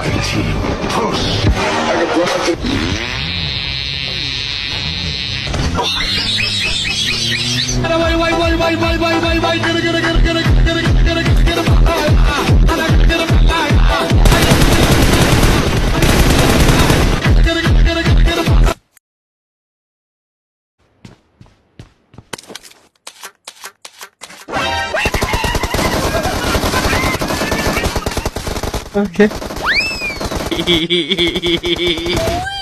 Push. Okay. Get